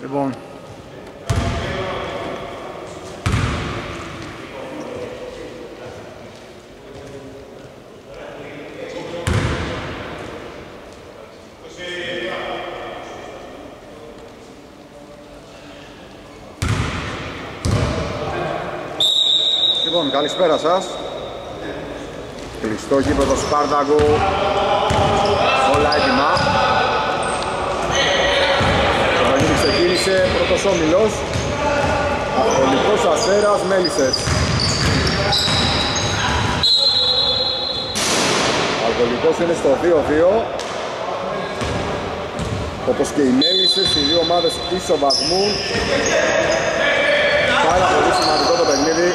Λοιπόν, Λοιπόν, καλησπέρα σας. Κλειστό γήπεδο Σπάρταγκου. Όλα έτοιμα. Το παιχνίδι ξεκίνησε πρώτος όμιλος. Απολικός Αστέρας Μέλισσες. Αλκοολικός είναι στο 2-2. Όπως και οι Μέλισσες, οι δύο ομάδες βαθμού. Πάρα πολύ σημαντικό το παιχνίδι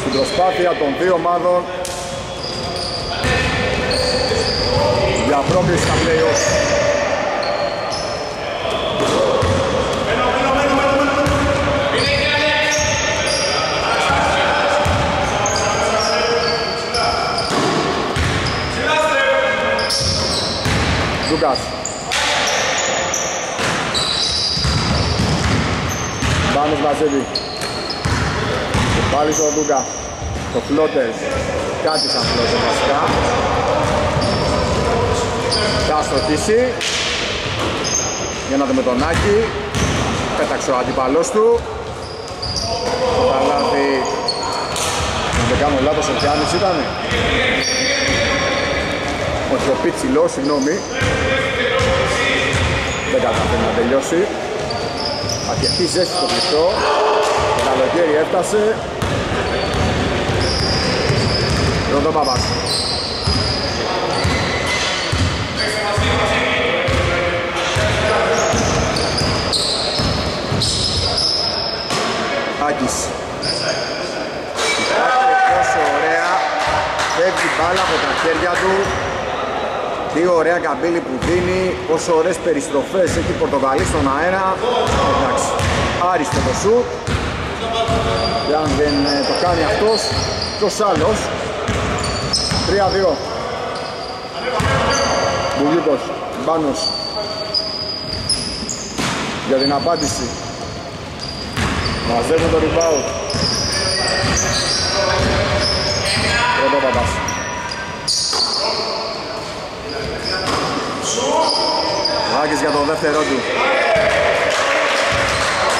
στην προσπάθεια των δύο ομάδων για πρόκληση στα play-off. Λούκας Πάνος Βασίλη Πάλι στον Δούκα Το φλότερ. Κάτι σαν φλότερ βασικά. Θα στοχίσει Για να δούμε τον Άκη. Πέταξε ο αντιπαλός του. Το καλάθι Δεν κάνω λάθος ο Πιάνης ήτανε. Όχι ο Πιτσιλός, συγγνώμη. Δεν καταφέρει να τελειώσει. Αρκετή ζέστη στο κλειστό Το καλοκαίρι έφτασε. Ροδό Παπάς Άκης. Κοιτάξτε πόσο ωραία φεύγει μπάλα από τα χέρια του τι ωραία καμπύλη που δίνει, πόσο ωραίες περιστροφές έχει Πορτογαλή στον αέρα. Εντάξει, άριστο το σουτ. Και αν δεν ε, το κάνει αυτός, ποιος άλλος; 3-2 Μπουλιούκος, Μπάνος. Για την απάντηση. Μαζεύουν το rebound Πρώτο Παπάς Άκης για το δεύτερό του.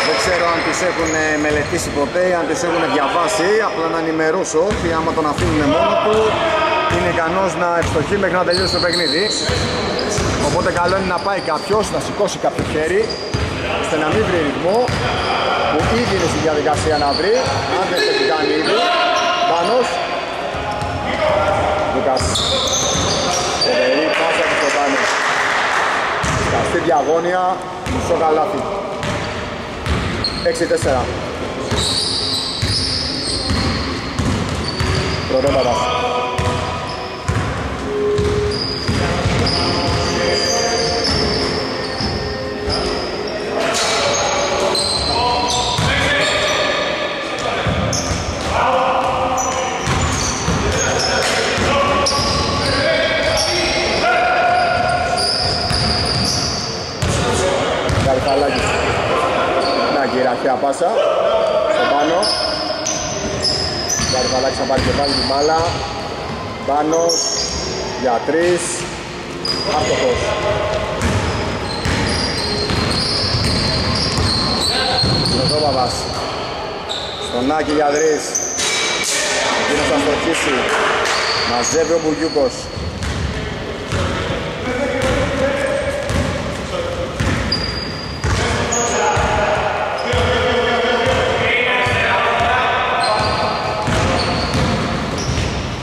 Δεν ξέρω αν τις έχουν μελετήσει ποτέ, αν τις έχουν διαβάσει, απλά να ενημερώσω ότι άμα τον αφήνουν μόνο του είναι ικανός να ευστοχεί μέχρι να τελειώσει το παιχνίδι. Οπότε καλό είναι να πάει κάποιος, να σηκώσει κάποιο χέρι, ώστε να μην βρει ρυθμό, που ήδη είναι στη διαδικασία να βρει, αν δεν το έχει κάνει ήδη. Πάνος. Λουκάς. Φοβερή πάσα του στο πάνω. Στη διαγώνια, μισό καλάθι. 6-4. Πρωτόπαπας. Καρυφαλάκης. Να γυραχιά πάσα. Στο πάνω. Καρυφαλάκης θα πάρει και πάλι την μπάλα. Πάνος. Για τρεις. Άστοχος. Πρωτόπαπας. Στον Άκη για τρεις. Εκείνος θα στοχίσει. Μαζεύει ο Μπουγιούκος.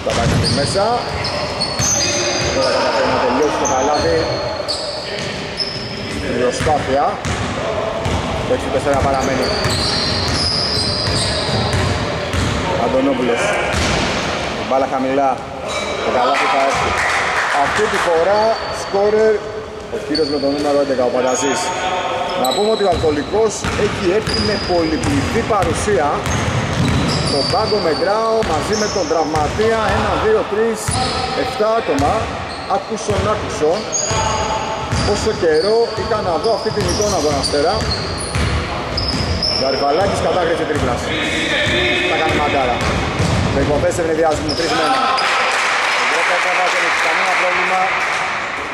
Θα πάει μέσα. Τώρα καταφέρει να τελειώσει το καλάθι. Στην προσπάθεια. Το 6-4 παραμένει. Αντωνόπουλος. Η μπάλα χαμηλά. Το καλάθι θα έρθει. Αυτή τη φορά σκόρερ ο κύριος με το νούμερο 11, ο Πανταζής. Να πούμε ότι ο Αλκοολικός έχει έρθει με πολυπληθή παρουσία στον πάγκο μετράω μαζί με τον τραυματία 1, 2, 3, 7 άτομα άκουσον άκουσον πόσο καιρό είχα να δω αυτή την εικόνα από τον Αστέρα. Γαρβαλάκης κατάχρηση τρίπλας. Θα κάνει μαντάρα. Το υποπέσει ευνηδιασμού, τρεις μένα. Ο Πέτραβας δεν έχει κανένα πρόβλημα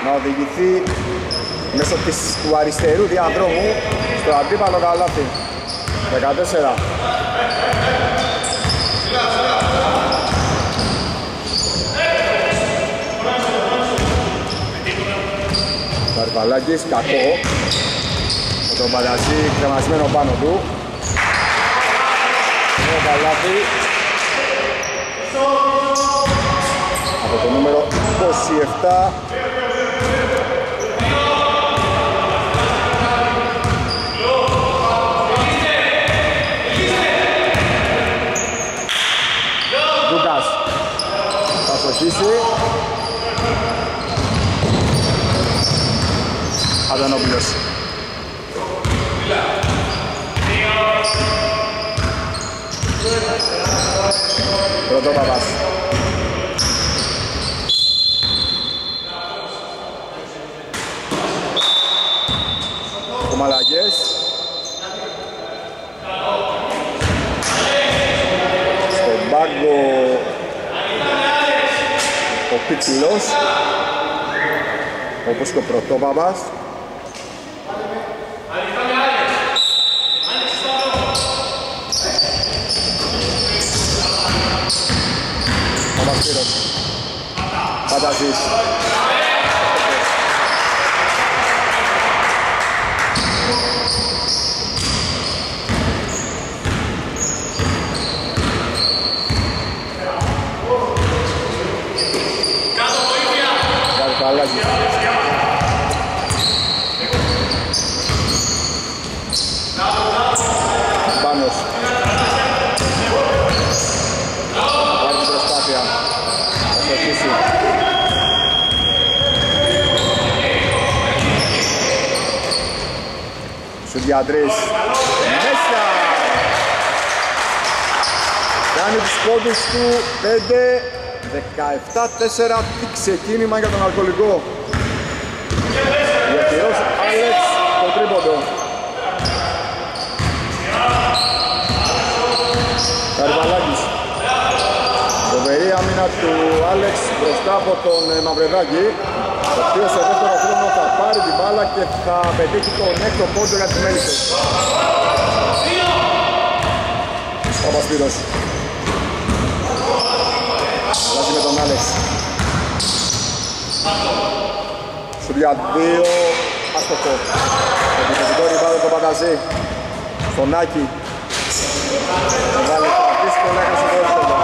να οδηγηθεί μέσω της, του αριστερού διαδρόμου στο αντίπαλο καλάθι. 14. Καρβαλάκης, κακό. Με τον Παλαζή κρεμασμένο πάνω του. Νέο καλάθι. Από το νούμερο 27. Λούκας θα στοχίσει Αδανόπουλος Πρώτο Παπάς Κομαλαγές Στον πάγκο ο Πίτσιλος όπως και ο Πρωτόπαπας Ο Μαστήρος Φανταζής Καρπαλάκης Πάνος Πάρει την προσπάθεια Θα στοχίσει Σουδιαντρής Μέσα. Κάνει τους πόντους του 5 17-4 τι ξεκίνημα για τον αλκοολικό. Διαχειρός Άλεξ το τρίποντο. Καρβαλάκης. Φοβερή άμυνα του Άλεξ μπροστά από τον ε, Μαυρεδάκη ο οποίος σε δεύτερο χρόνο θα πάρει την μπάλα και θα πετύχει τον έκτο πόντο για τις Μέλισσες Παπασπύρος Αλλάζει με τον Άλεξ. Σου για δύο. Άστοχο Επιθετικό ριμπάδο το Πανταζή Στον Άκη. Βάλει το δύσκολο έκασε το δεύτερο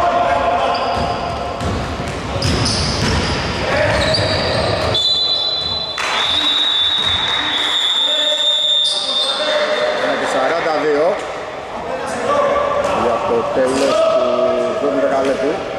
Ένα και 42 για το τέλος του 12 δεκαλέπτου.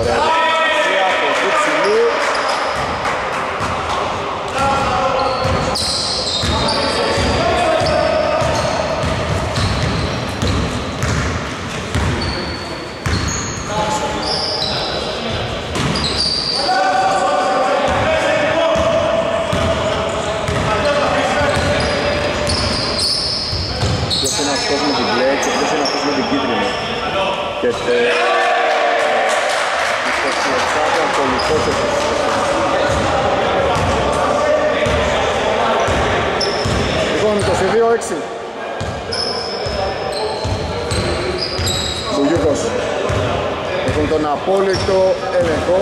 Πάρα πολύ ωραία διαδικασία από εκεί ψηλού. Ποιος είναι αυτός με την μπλε και ποιος είναι αυτός με την κίτρινη. Και τε... 27 αλκοολικός Λοιπόν, 22-6. Μπουγιούκος. Έχουν τον απόλυτο έλεγχο.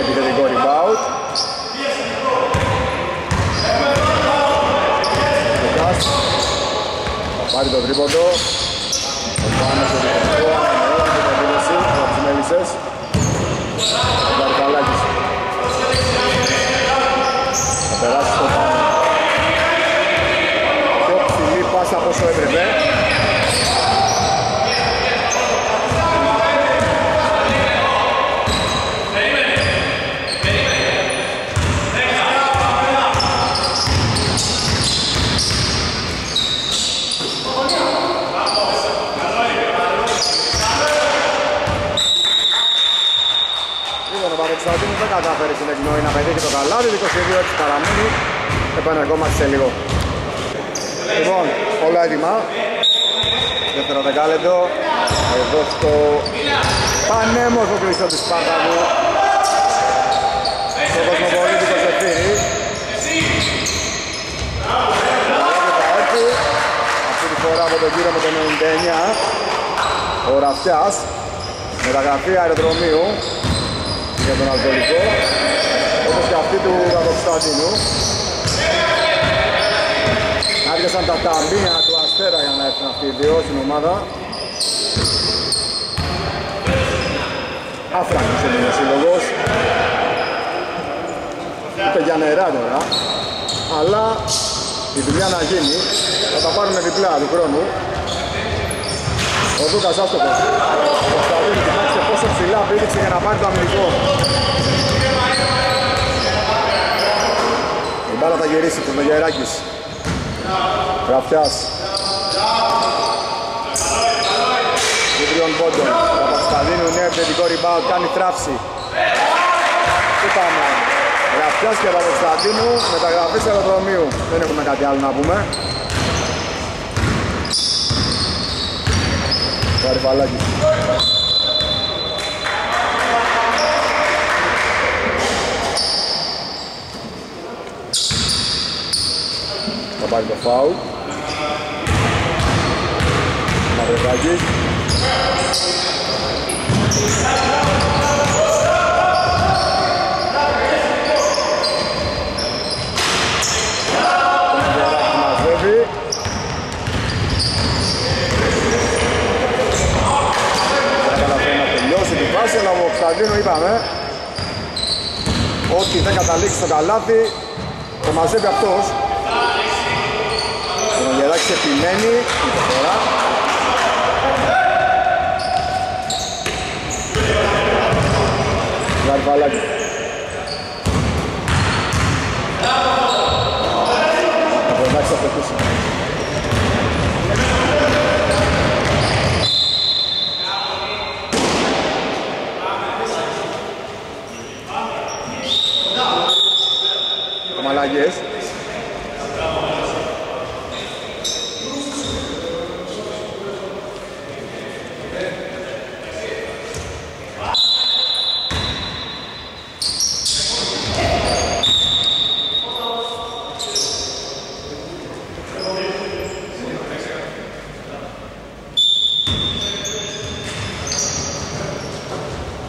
Επιθετικό rebound. Λουκάς. Θα πάρει το τρίποντο. Ο Πάνος ο επιθετικό. Ανανεώνει την επίδεση από τις Μέλισσες. Ο Καρκαλάκης. Θα περάσει στο πάνω. Πιο ψηλή πάσα από όσο έπρεπε. Κατάφερε στην εκνοή να πετύχει το καλάδι, 22 έτσι παραμείνει. Επανερχόμαστε σε λίγο. Λοιπόν, όλα έτοιμα. Δεύτερο δεκάλεπτο. Εδώ στο πανέμορφο κλειστό της Σπάρτακου. Στο κοσμοπολίτικο Ζεφύρι. Αυτή τη φορά από τον κύριο με το 99. Ο Ραφιάς. Μεταγραφή αεροδρομίου για τον Αλκοολικό. Όπως και αυτή του Παπακοσταντίνου. Άρχισαν τα ταμπίνια του Αστέρα για να έρθουν αυτοί οι δύο στην ομάδα. Άφραγος είναι ο σύλλογος. Είπε για νερά τώρα. Αλλά η δουλειά να γίνει θα τα πάρουμε διπλά του χρόνου. Ο Δούκας άστοχος. Ο Κωνσταντίνου κοιτάξτε πόσο ψηλά πήδηξε για να πάρει το αμυντικό. Η μπάλα θα γυρίσει το Μεγεράκης. Γραφιάς. Κύπριον Πόντον. Παπασταδίνου νέο επιθετικό rebound, κάνει τράψη. Τι πάμε. Γραφιάς και Παπασταδίνου, μεταγραφής αεροδρομίου. Δεν έχουμε κάτι άλλο να πούμε. Καρυφαλάκης. Θα πάρει το φάουλ. Μαυρεδάκης. Μαυρεδάκης μαζεύει. Δεν καταφέρει να τελειώσει την φάση, αλλά ο Κωνσταντίνου είπαμε ότι δεν καταλήξει στο καλάθι, το μαζεύει αυτός. Ο Μαγεράκης επιμένει, η προφορά. Γαρβαλάκη. Από εντάξει θα πετύσει. Μαλαγιές.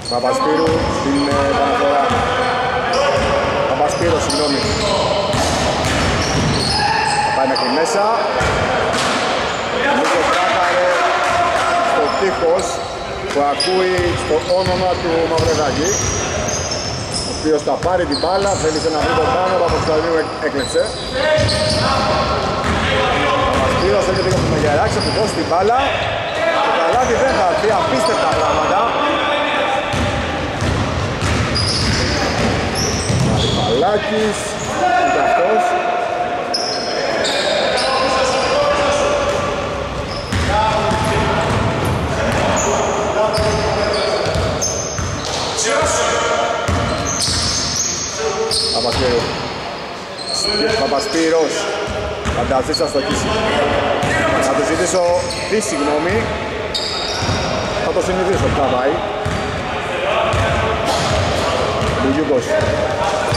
Παπασπύρου στην ε, επαναφορά. Παπασπύρου, συγγνώμη. Θα πάει μέχρι μέσα. Νίκος Ράκαρε στο τείχος που ακούει στο όνομα του Μαυρεδάκη ο οποίος θα πάρει την μπάλα, θέλησε να βρει το πάνω, ο Παπασταδίου έκλεψε. Παπασπύρος έρχεται για τον Μεγεράκη, θα του δώσει την μπάλα. Το καλάθι δεν θα έρθει, απίστευτα πράγματα. Μαλάκης, ούτε αυτός. Παπασπύρου. Παπασπύρος. Φανταζής θα στοχίσει. Θα του ζητήσω τι συγγνώμη. Θα το συνειδήσω που θα πάει. Λουγιούκος.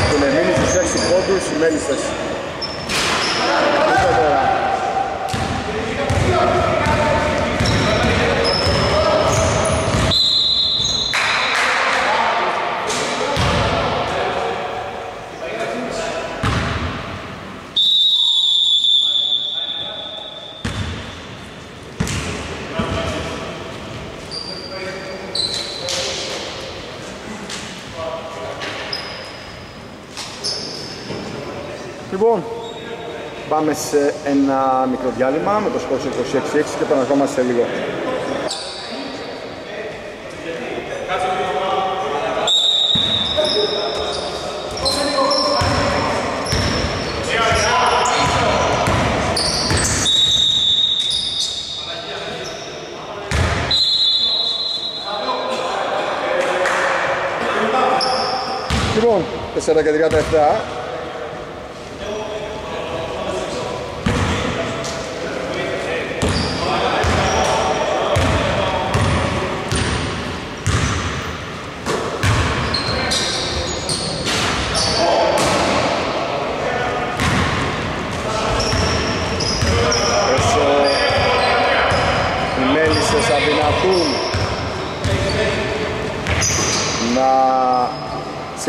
Του Λεμίνη στους 6 πόντους, μέλισσες. Λοιπόν, πάμε σε ένα μικρό διάλειμμα με το σκόρ 26-6 και επαναρχόμαστε σε λίγο. Λοιπόν, 4 και 37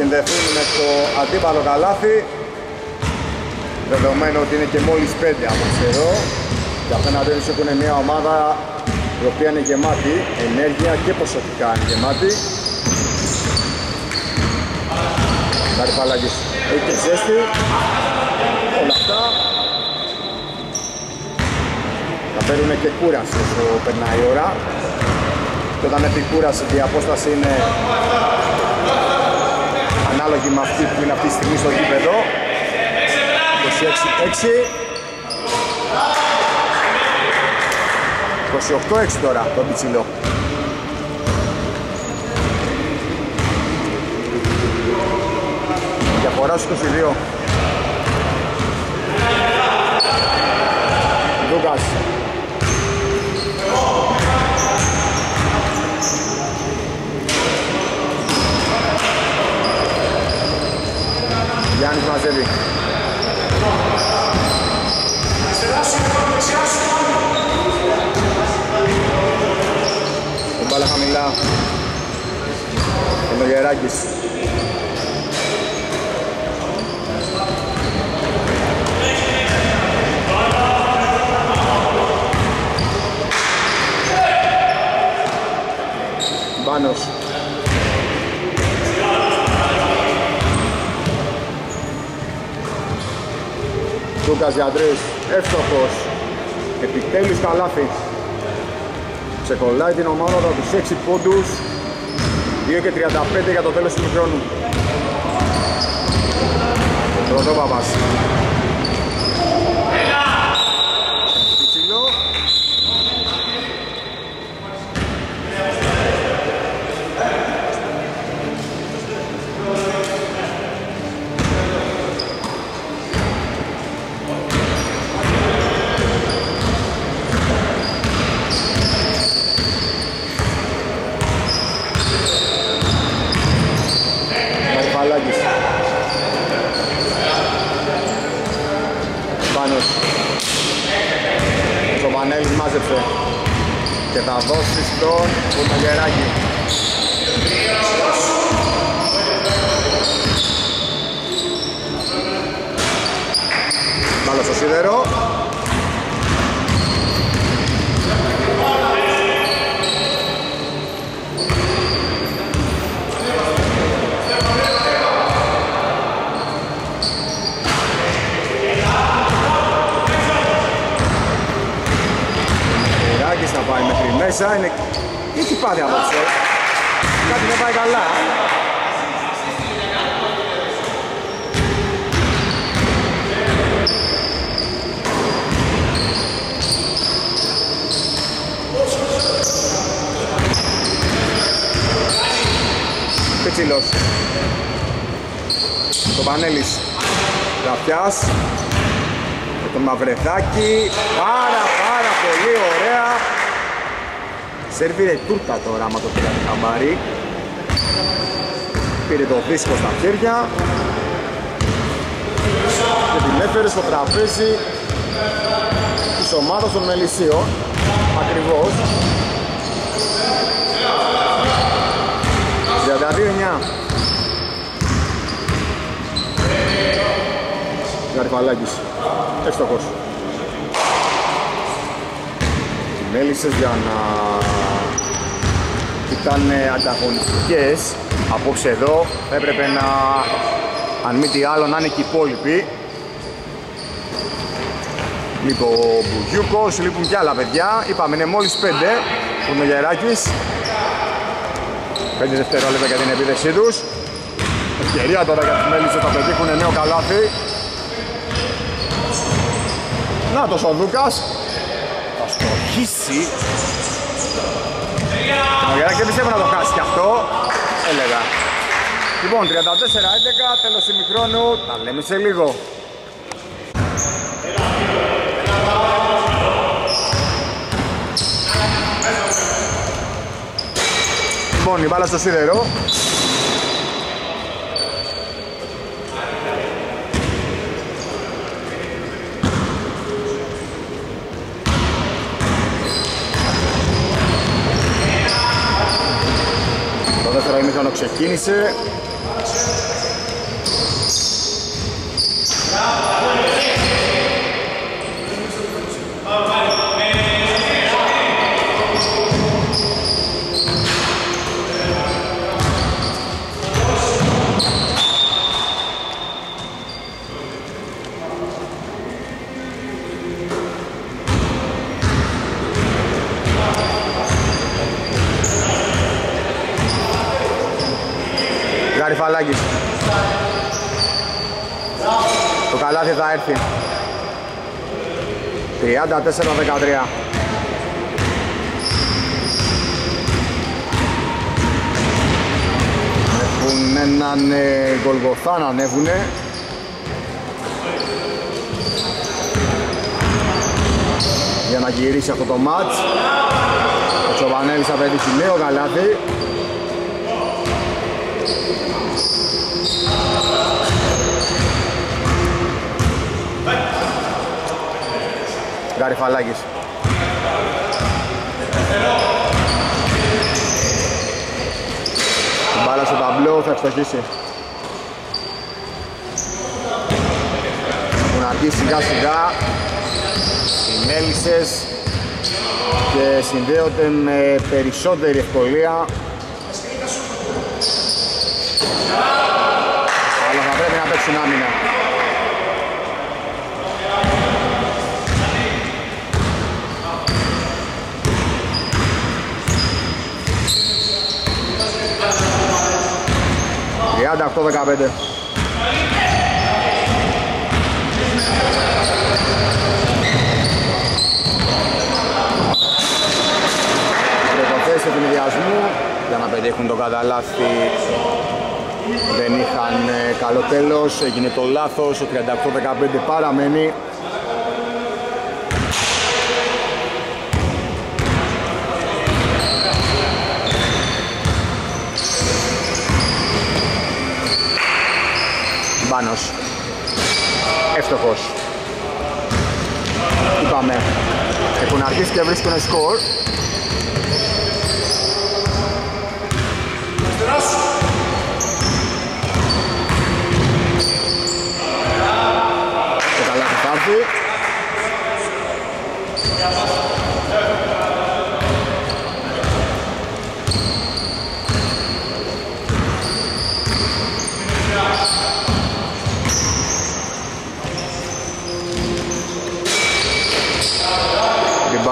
συνδεθούν με το αντίπαλο καλάθι δεδομένου ότι είναι και μόλις 5 από εδώ. Και απέναντι τους έχουν μια ομάδα η οποία είναι γεμάτη ενέργεια και ποσοτικά είναι γεμάτη. Καρυπαλάκης έχει και ζέστη. Όλα αυτά. Θα και κούραση όσο περνάει η ώρα. Και όταν έχει κούραση η απόσταση είναι ανάλογη με αυτή που είναι αυτή τη στιγμή στο γήπεδο. 26-6 28-6 τώρα τον Πιτσιλό. Διαφορά στους 22 Λούκας. Γιάννης μαζεύει. Η μπάλα χαμηλά. Γεράκης. Λούκας Γιαντρής, εύστοχος, επιτέλους καλάθι. Ξεκολλάει την ομάδα τους 6 πόντους, 2 και 35 για το τέλος του χρόνου. Ρωτώ Παπάς. τον Κολμαγεράκη. Μπάλα στο σίδερο. Design έχει από απόψε. Κάτι δεν πάει καλά. Πετσίλος. Το Πανέλης. Γραφιάς. Το Μαυρεδάκι. Πάρα πάρα πολύ ωραία σερβίρε τούρτα τώρα άμα το πήρατε χαμπάρι πήρε το στα χέρια. Και την έφερε στο τραπέζι της ομάδας των Μελισσίων. Ακριβώς. 32-9 Γαρβαλάκης Ευστοχός Μέλισσες για να ήταν ε, ανταγωνιστικές απόψε εδώ. Έπρεπε να, αν μη τι άλλο, να είναι και οι υπόλοιποι. Λίγο ο Μπουγιούκος, λείπουν και άλλα παιδιά. Είπαμε, είναι μόλις 5 ο Μελιαράκης. 5 δευτερόλεπτα για την επίδεσή τους. Ευκαιρία τώρα για τους Μέλισσες, θα πετύχουν νέο καλάθι. Να ο Δούκας. Θα στοχίσει Μαγιαράκη δεν πιστεύω να το χάσει κι αυτό, έλεγα. Λοιπόν, 34-11, τέλος ημικρόνου, τα λέμε σε λίγο. Λοιπόν, η μπάλα στο σίδερο. 15 καλάθι θα έρθει. 34-13. Έχουν έναν ε, Γκολγοθά να ανέβουνε. Για να γυρίσει αυτό το μάτς. Ο Τσοβανέλης θα πετύχει νέο καλάθι. Γαριφαλάκης. Την μπάλα στο ταμπλό θα ευστοχίσει. Έχουν αρχίσει σιγά σιγά οι μέλισσες και συνδέονται με περισσότερη ευκολία αλλά θα πρέπει να παίξουν άμυνα. Τριάντα αυτό δεκαπέντε. Προποθέσεις ευνηδιασμού για να πετύχουν το καταλάθι δεν είχαν ε, καλό τέλος, έγινε το λάθος, ο 38-15 παραμένει Μπάνος Εύστοχος. Είπαμε Έχουν αρχίσει και βρίσκουν σκορ. Το καλά θα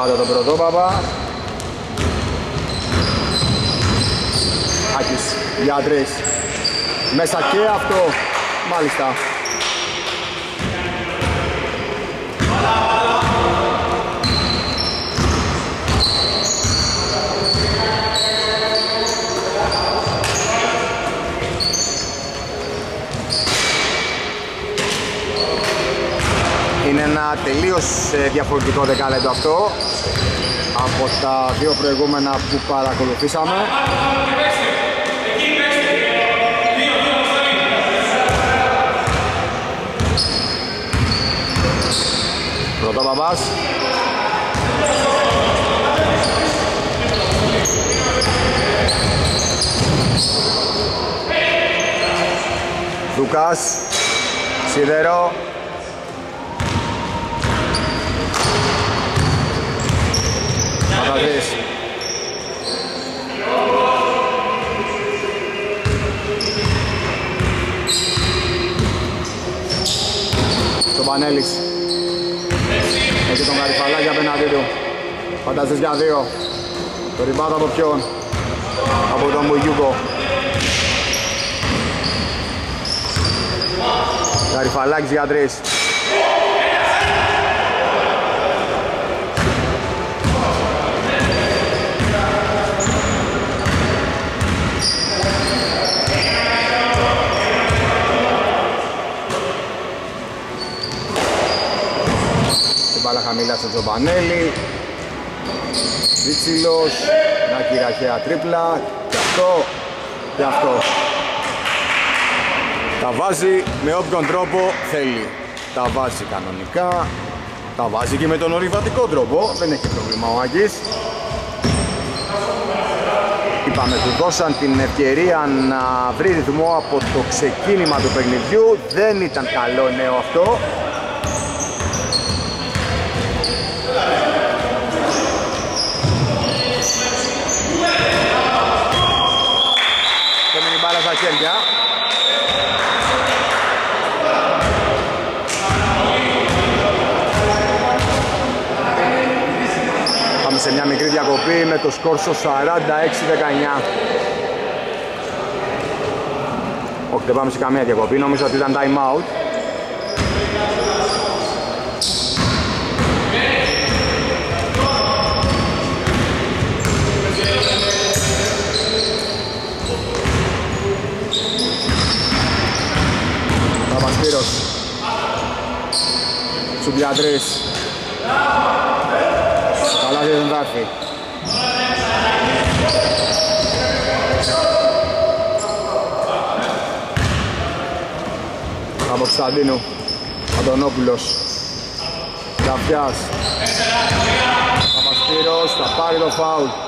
έρθει Ριμπάτα τον πρωτόπαπα Άκης για τρεις Μέσα και αυτό Μάλιστα Είναι ένα τελείως ε, διαφορετικό δεκάλεπτο αυτό από τα δύο προηγούμενα που παρακολουθήσαμε. Πρωτόπαπας. Δούκας. Σίδερο. Παπαδής. Το Πανέλης. Έχει τον Καρυφαλάκη απέναντί του. Φανταζείς για δύο. Το ριμπάτο από ποιον; Από τον Μπουγιούκο. Καρυφαλάκης για τρεις. Στο Τζομπανέλη. Βίτσιλος, μια κυραχαία τρίπλα. Και αυτό, και αυτό. Τα βάζει με όποιον τρόπο θέλει. Τα βάζει κανονικά, τα βάζει και με τον ορειβατικό τρόπο, δεν έχει πρόβλημα ο Άγγις. Είπαμε, του δώσαν την ευκαιρία να βρει ρυθμό από το ξεκίνημα του παιχνιδιού. Δεν ήταν καλό νέο αυτό. Και με την μπάλα στα χέρια. Πάμε σε μια μικρή διακοπή με το σκορ στο 46-19. Όχι, δεν πάμε σε καμία διακοπή, νομίζω ότι ήταν time out. Παπασπύρος Σουμπιατρής αλλά δεν θα έρθει. Από Κωνσταντίνου, Αντωνόπουλος, Καφιάς, Παπασπύρος, θα πάρει το φάουλ.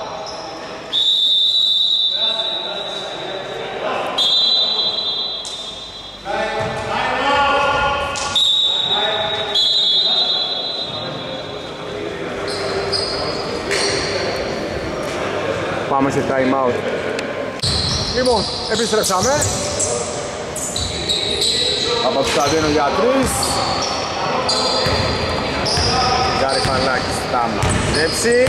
Πάμε σε time out. Λοιπόν, επιστρέψαμε. Από τους Καντίνο για τρεις. Γκάρι Φανάκης θα μαζέψει.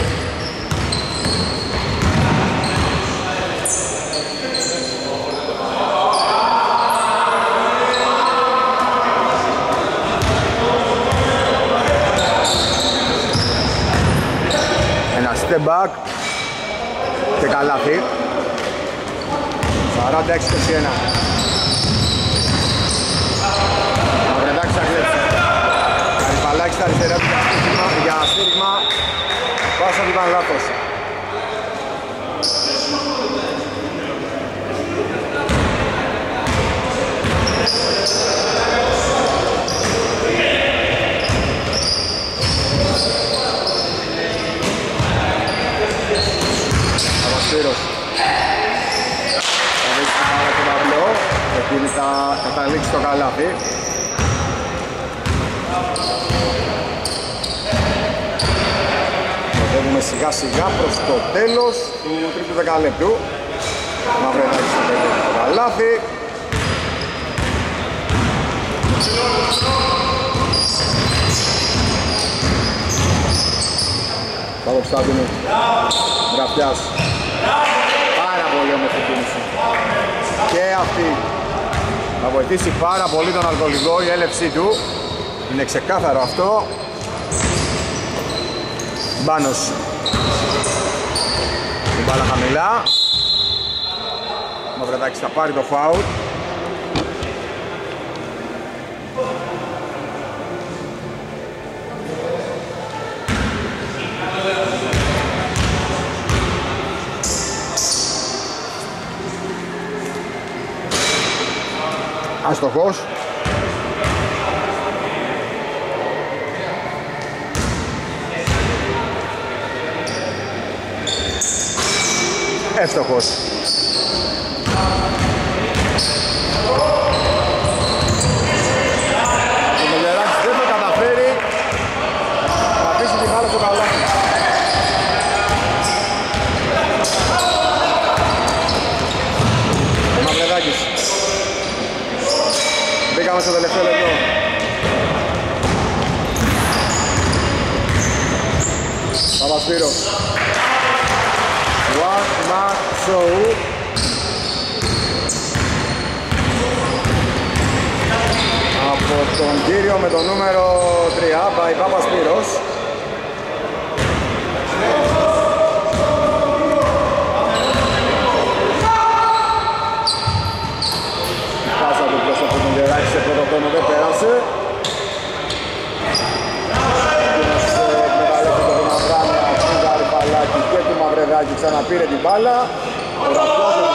Ένα step back και καλάθι 46-21 Μαυρετάκης θα κλέψει Καρυπαλάκης στα αριστερά του για στήριγμα. Πάσα του ήταν λάθος Απασπύρος Θα δείξει την μπάλα του ταμπλό Εκείνη θα καταλήξει το καλάθι. Οδεύουμε σιγά σιγά προς το τέλος του τρίτου δεκαλέπτου. Μαυρετάκης θα τελειώσει το καλάθι. Παπαυστάτινου Γραφιάς Πάρα πολύ όμορφη κίνηση Και αυτή θα βοηθήσει πάρα πολύ τον αλκοολικό η έλευσή του. Είναι ξεκάθαρο αυτό. Μπάνος. Την μπάλα χαμηλά. Μαυρετάκης θα πάρει το φάουλ Αστοχός. Εύστοχος Ο Μελεράκης δεν θα καταφέρει να αφήσει την μπάλα στο καλάθι. Μαυρεδάκης Μπήκαμε στο τελευταίο λεπτό. Παπασπύρος. One man show. Από τον κύριο με το νούμερο 3, by Παπασπύρος. χρόνο δεν πέρασε. Μεγαλώσαν τον Αβράνα, τον Γαρυφαλάκη και του Μαυρεδάκη ξαναπήρε την μπάλα. Ο Ραφλός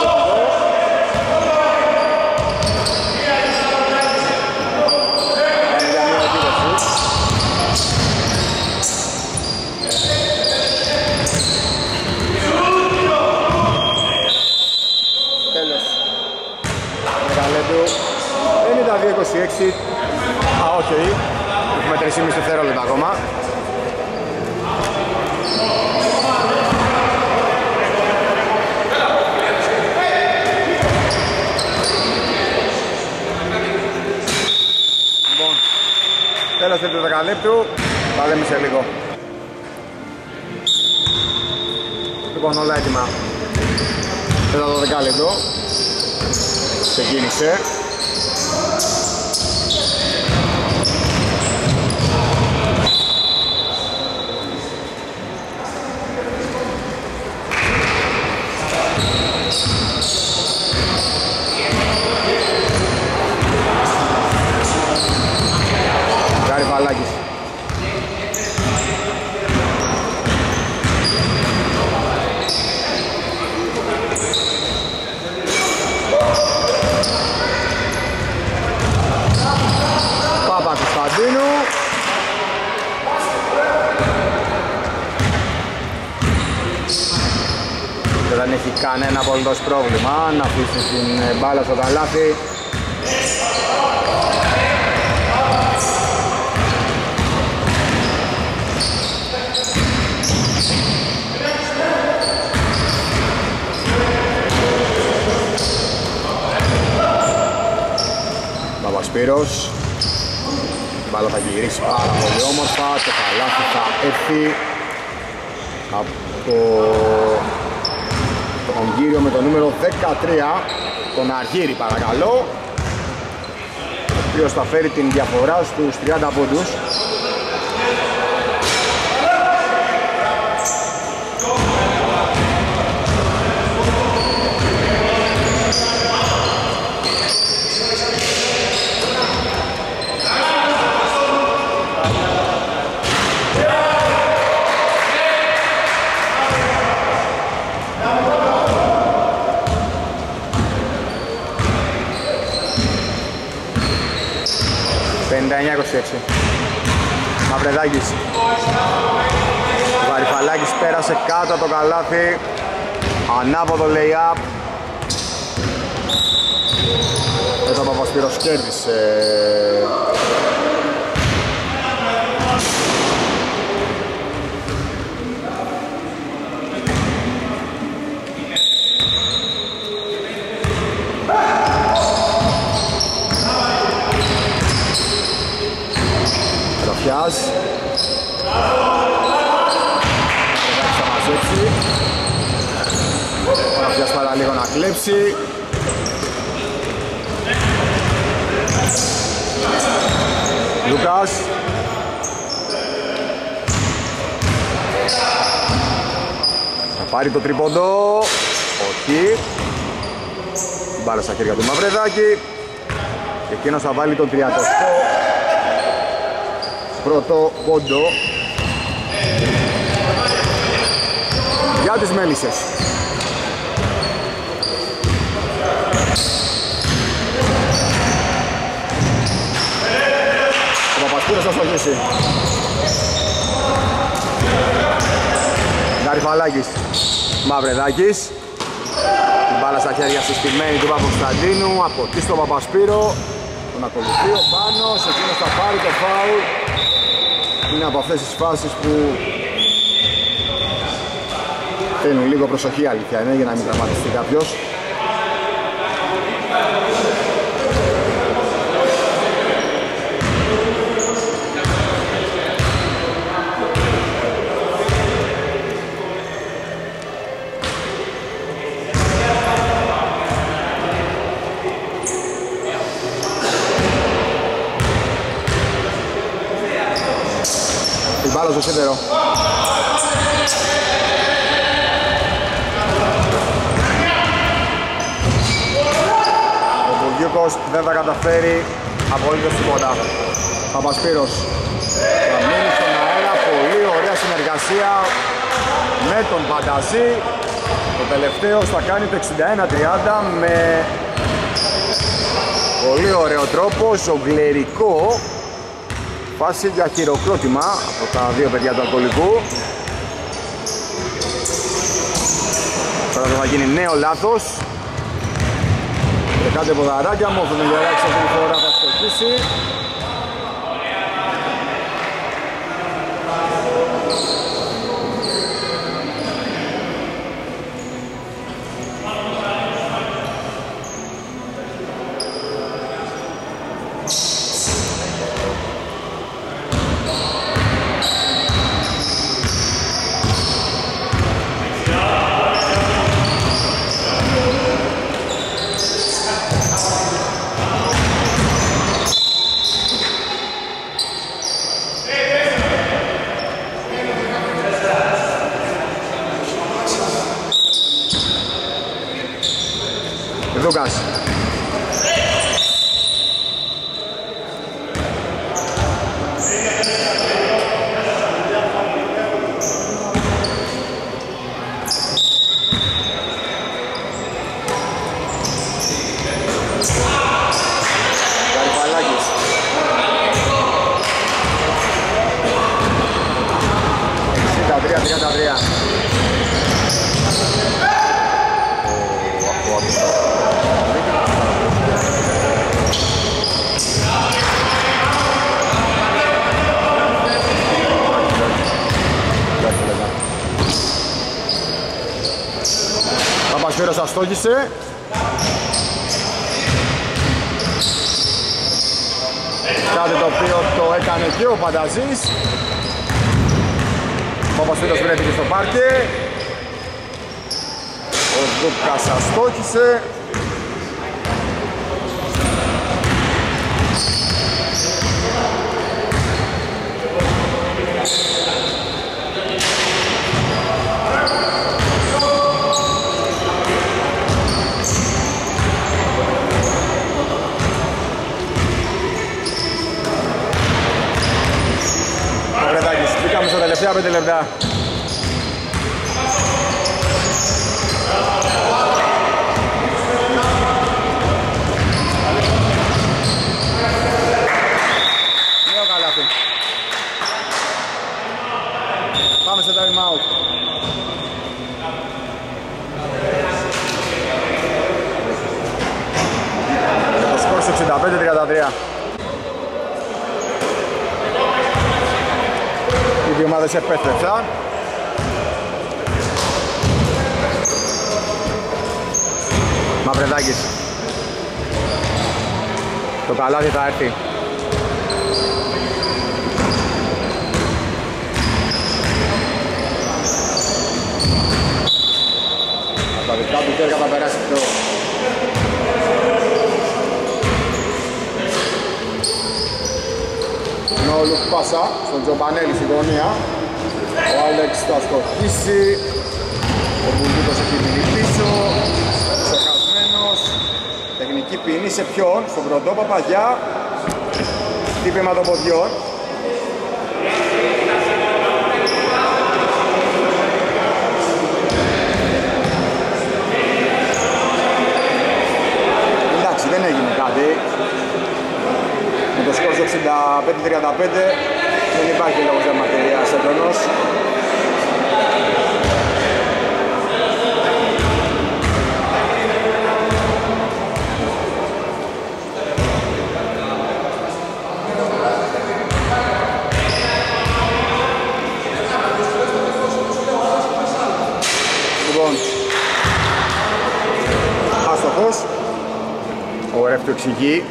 2,5 δευτερόλεπτα ακόμα. Λοιπόν, τέλος του δεκαλέπτου, θα λέμε σε λίγο. Λοιπόν, όλα έτοιμα. Μετά το δεκάλεπτο. Ξεκίνησε. Πρόβλημα να αφήσει την ε, μπάλα στο καλάθι. Παπασπύρος η μπάλα θα γυρίσει πάρα πολύ όμορφα το καλάθι θα έρθει από τον κύριο με το νούμερο 13 τον Αργύρη παρακαλώ ο οποίος θα φέρει την διαφορά στους 30 πόντους Μαυρεδάκης. Ο Γαριφαλάκης πέρασε κάτω από το καλάθι. Ανάποδο lay-up. Εδώ ο Παπασπύρος κέρδισε Τροφιάς Τροφιάς θα μαζέψει Τροφιάς πάρα λίγο να κλέψει. Λούκας. Θα πάρει το τρίποντο. Όχι. Μπάλα στα χέρια του Μαυρεδάκη και εκείνος θα βάλει τον 30 πρώτο πόντο για τις Μέλισσες. Ο Παπασκούρας θα στοχίσει. Γαριφαλάκης, Μαυρεδάκης. Την μπάλα στα χέρια συστημένη του Παπακοσταντίνου, από εκεί στον Παπασπύρο. Τον ακολουθεί ο Πάνος, εκείνος θα πάρει το φάουλ. Είναι από αυτές τις φάσεις που θέλουν λίγο προσοχή αλήθεια είναι για να μην τραυματιστεί κάποιος. Την μπάλα στο σίδερο. Ο Μπουργιούκος δεν θα καταφέρει απολύτως τίποτα. Παπασπύρος θα μείνει στον αέρα, πολύ ωραία συνεργασία με τον Πανταζή. Το τελευταίο θα κάνει το 61-30 με πολύ ωραίο τρόπο, ζογκλερικό φάση για χειροκρότημα από τα δύο παιδιά του αλκοολικού. Τώρα θα γίνει νέο λάθος. Και κάτι ποδαράκια μου, ο Γεράκης αυτή τη φορά θα στοχίσει αστόγησε. Κάτι το οποίο το έκανε και ο Πανταζής. Jabra del Abdá. Δύο ομάδες επέστρεψαν. Μαυρεδάκης. Το καλάθι θα έρθει. Τα δικά του χέρια θα περάσει το ο Λουκ Πάσα στον Τζομπανέλη στην γωνία. Ο Άλεξ θα στοχίσει. Ο Μπουλδούκος έχει μείνει πίσω. Ξεχασμένος. Τεχνική ποινή σε ποιον, στον πρωτό Παπαγιά. Τύπημα των ποδιών. Εντάξει, δεν έγινε κάτι το σκορ 65-35 δεν υπάρχει λόγος διαμαρτυρίας έντονος. Λοιπόν, άστοχος, ο Ρεφ του εξηγεί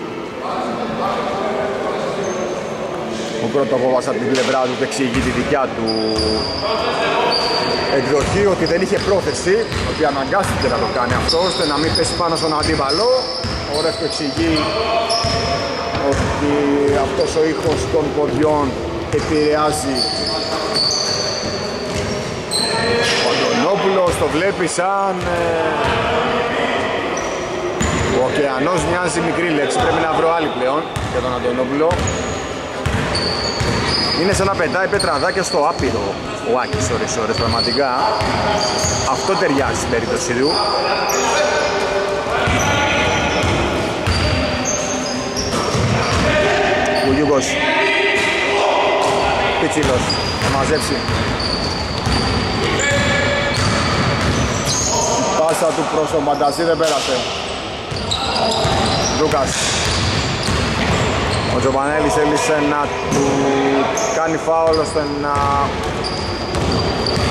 ο πρώτο απόβασα από την πλευρά του και εξηγεί τη δικιά του εκδοχή ότι δεν είχε πρόθεση, ότι αναγκάστηκε να το κάνει αυτό ώστε να μην πέσει πάνω στον αντίπαλο. Ο Ρεφ του εξηγεί ότι αυτός ο ήχος των ποδιών επηρεάζει ο Αντωνόπουλος το βλέπει σαν ε, ο ωκεανός μοιάζει μικρή λέξη, πρέπει να βρω άλλη πλέον για τον Αντωνόπουλο Είναι σαν να πετάει πετραδάκια στο άπειρο ο Άκης ώρες ώρες πραγματικά. Αυτό ταιριάζει στην περίπτωση του. Ο Γιούγκος. Πιτσίλος. Θα μαζέψει. Πάσα του προς τον Πανταζή δεν πέρασε. Λούκας. Ο Τζοβανέλης θέλησε να του κάνει φάουλ ώστε να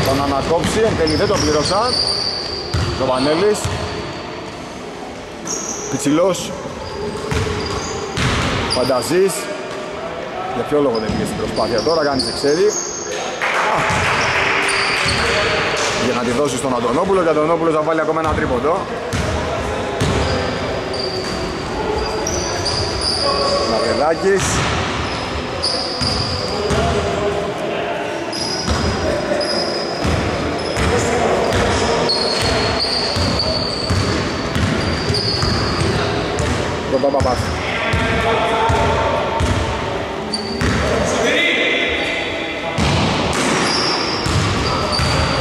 τον ανακόψει. Εν τέλει δεν τον πλήρωσαν. Τζοβανέλης. Πιτσιλός. Φανταζής. Για ποιο λόγο δεν πήγε στην προσπάθεια τώρα, κανείς δεν ξέρει. Για να τη δώσει στον Αντωνόπουλο και ο Αντωνόπουλος θα βάλει ακόμα ένα τρίποντο. Μαυρεδάκης. Τον Παπαπάς.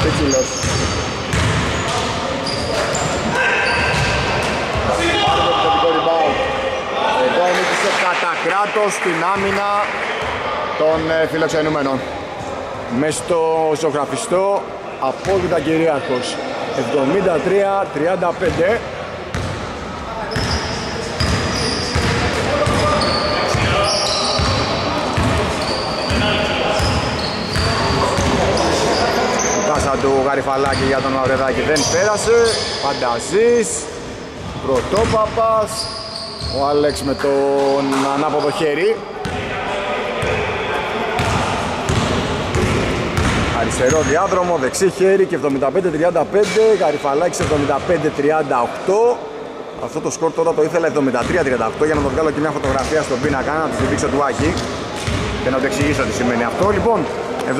Πίτσιλος. Πάρει το επιθετικό rebound. Εδώ νίκησε κατά κράτος την άμυνα των ε, φιλοξενούμενων. Μες στο ζωγραφιστό απόλυτα κυρίαρχος. 73-35. Πάσα του Γαριφαλάκη για τον Μαυρεδάκη δεν πέρασε. Φανταζής. Πρωτόπαπας. Ο Άλεξ με τον ανάποδο χέρι. Αριστερό διάδρομο, δεξί χέρι και 75-35. Γαριφαλάκης 75-38. Αυτό το σκορ τώρα το ήθελα 73-38 για να το βγάλω και μια φωτογραφία στον πίνακα να τη δείξω του Άκη και να το εξηγήσω τι σημαίνει αυτό. Λοιπόν, 75-38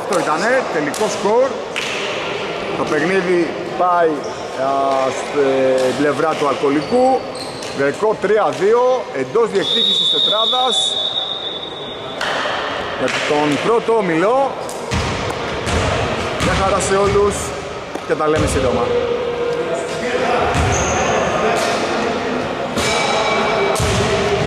αυτό ήταν τελικό σκορ. Το παιχνίδι πάει στην πλευρά του αλκοολικού. Γρεκό 3-2 εντός διεκδίκησης τετράδας για τον πρώτο ομιλό. Μια χαρά σε όλους και τα λέμε σύντομα.